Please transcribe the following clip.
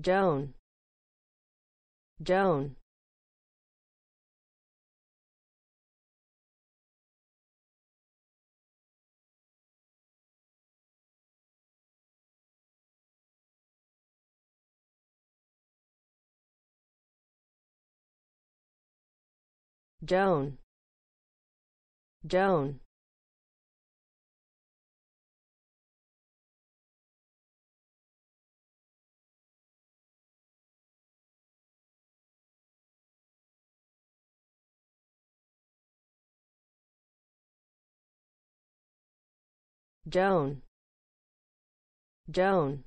Joan. Joan. Joan. Joan Joan. Joan